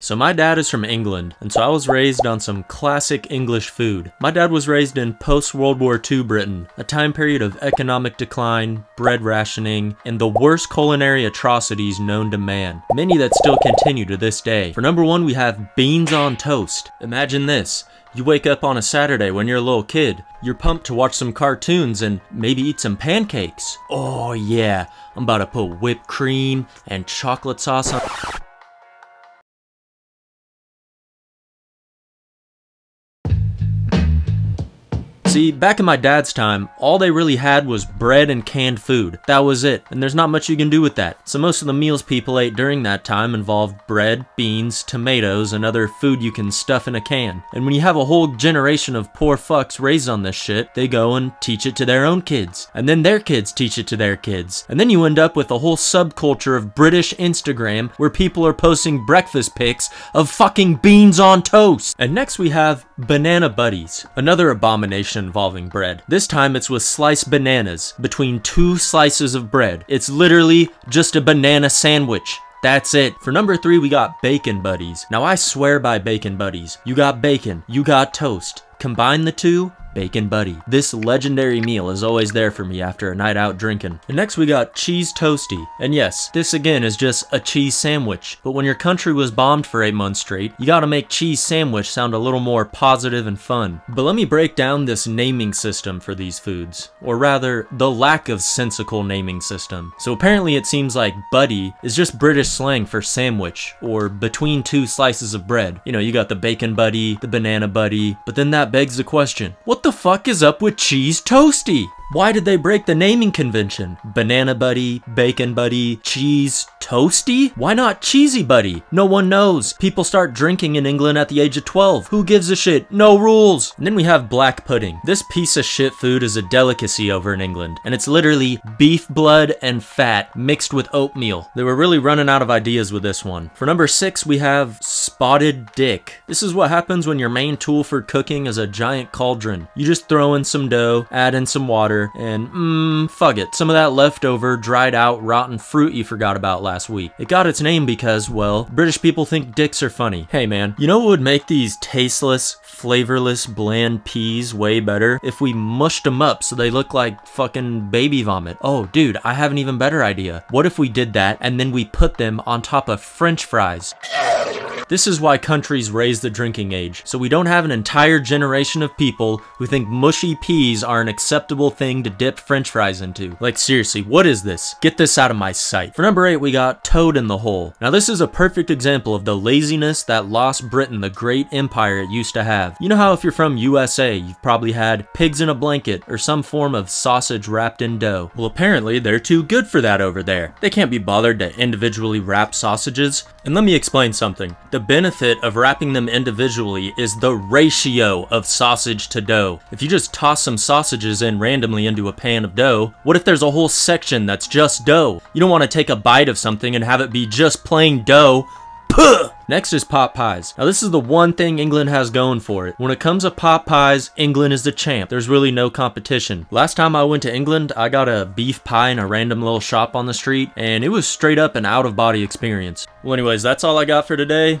So my dad is from England, and so I was raised on some classic English food. My dad was raised in post-World War II Britain, a time period of economic decline, bread rationing, and the worst culinary atrocities known to man. Many that still continue to this day. For number one, we have beans on toast. Imagine this. You wake up on a Saturday when you're a little kid. You're pumped to watch some cartoons and maybe eat some pancakes. Oh yeah, I'm about to put whipped cream and chocolate sauce on... See, back in my dad's time, all they really had was bread and canned food. That was it, and there's not much you can do with that. So most of the meals people ate during that time involved bread, beans, tomatoes, and other food you can stuff in a can. And when you have a whole generation of poor fucks raised on this shit, they go and teach it to their own kids. And then their kids teach it to their kids. And then you end up with a whole subculture of British Instagram where people are posting breakfast pics of fucking beans on toast. And next we have banana buddies, another abomination involving bread. This time it's with sliced bananas between two slices of bread. It's literally just a banana sandwich. That's it. For number three, we got Bacon Buddies. Now I swear by Bacon Buddies. You got bacon, you got toast. Combine the two, Bacon Buddy. This legendary meal is always there for me after a night out drinking. And next we got Cheese Toasty. And yes, this again is just a cheese sandwich. But when your country was bombed for 8 months straight, you gotta make cheese sandwich sound a little more positive and fun. But let me break down this naming system for these foods. Or rather, the lack of sensical naming system. So apparently it seems like buddy is just British slang for sandwich, or between two slices of bread. You know, you got the bacon buddy, the banana buddy, but then that begs the question, what the fuck is up with Cheese Toasty? Why did they break the naming convention? Banana Buddy, Bacon Buddy, Cheese, Toasty? Why not Cheesy Buddy? No one knows. People start drinking in England at the age of 12. Who gives a shit? No rules. And then we have black pudding. This piece of shit food is a delicacy over in England, and it's literally beef blood and fat mixed with oatmeal. They were really running out of ideas with this one. For number six, we have spotted dick. This is what happens when your main tool for cooking is a giant cauldron. You just throw in some dough, add in some water, and mmm, fuck it, some of that leftover, dried out, rotten fruit you forgot about last week. It got its name because, well, British people think dicks are funny. Hey man, you know what would make these tasteless, flavorless, bland peas way better? If we mushed them up so they look like fucking baby vomit. Oh, dude, I have an even better idea. What if we did that and then we put them on top of french fries? This is why countries raise the drinking age, so we don't have an entire generation of people who think mushy peas are an acceptable thing to dip french fries into. Like seriously, what is this? Get this out of my sight. For number 8 we got Toad in the Hole. Now this is a perfect example of the laziness that lost Britain the great empire it used to have. You know how if you're from USA, you've probably had pigs in a blanket or some form of sausage wrapped in dough. Well apparently they're too good for that over there. They can't be bothered to individually wrap sausages. And let me explain something. The the benefit of wrapping them individually is the ratio of sausage to dough. If you just toss some sausages in randomly into a pan of dough, what if there's a whole section that's just dough? You don't want to take a bite of something and have it be just plain dough. Puh! Next is pot pies. Now this is the one thing England has going for it. When it comes to pot pies, England is the champ. There's really no competition. Last time I went to England, I got a beef pie in a random little shop on the street, and it was straight up an out of body experience. Well anyways, that's all I got for today.